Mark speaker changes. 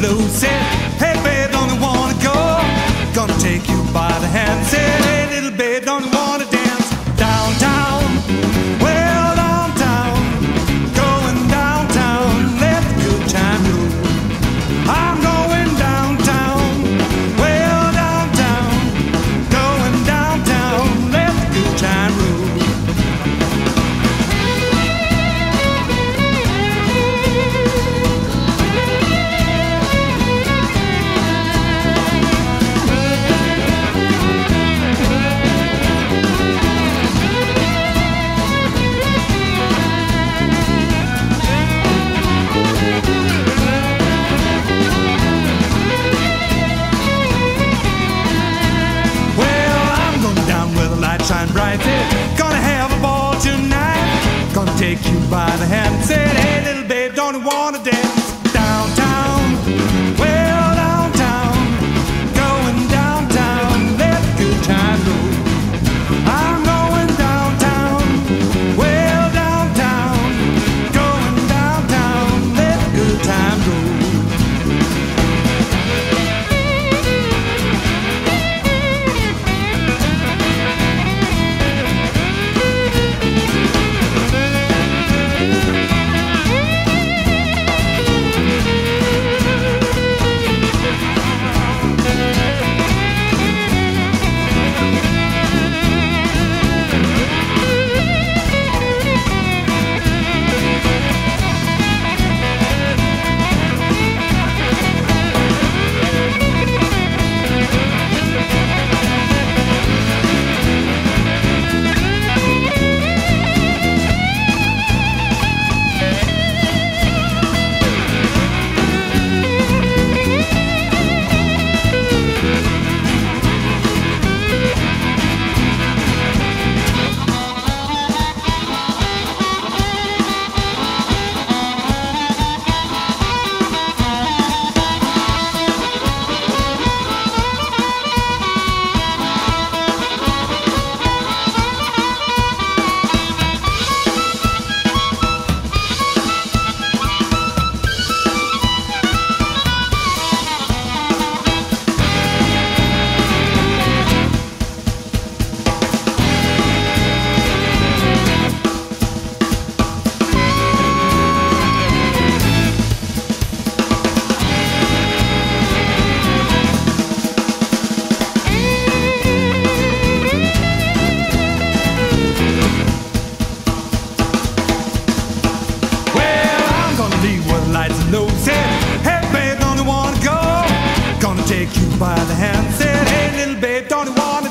Speaker 1: lights are Said, gonna have a ball tonight. Gonna take you by the hand. Said, hey, little babe, don't you wanna dance rides low. Said, hey babe, don't you wanna go? Gonna take you by the hand. Said, hey little babe, don't you wanna